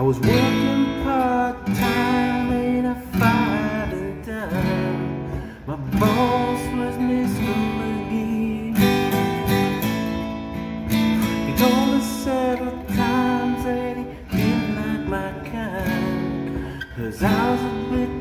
I was working part-time in a five and time. My boss was Mr. McGee. He told us several times that he didn't like my kind. Cause I was a bit